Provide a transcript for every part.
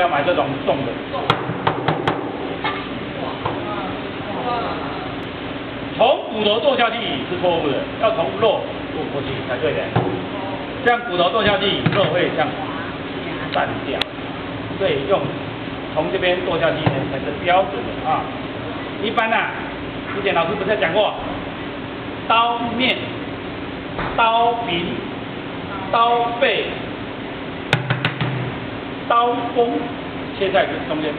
要买这种重的。从骨头剁下去是错误的，要从肉剁过去才对的。这样骨头剁下去，肉会这样散掉。所以用从这边剁下去呢才是标准的啊。一般呢，之前老师不是讲过，刀面、刀柄、刀背。刀锋切在中间，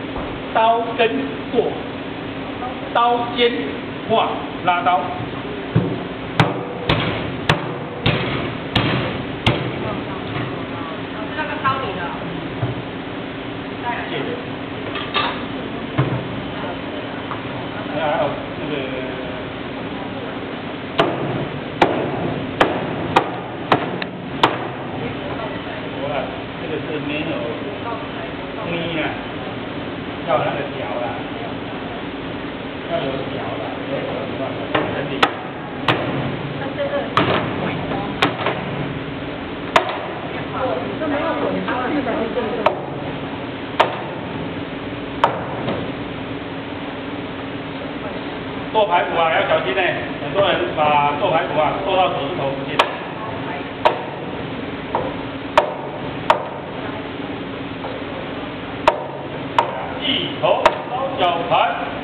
刀根过，刀尖画拉刀。老师那个刀你的，谢谢。还有那个。这个是没有。要那个条啦，要有条啦，有条的很厉害。那这个鬼刀，这没有鬼刀，日本是这个。剁排骨啊，要小心呢。很多人把剁排骨啊剁到手指头不见。头捞脚盘。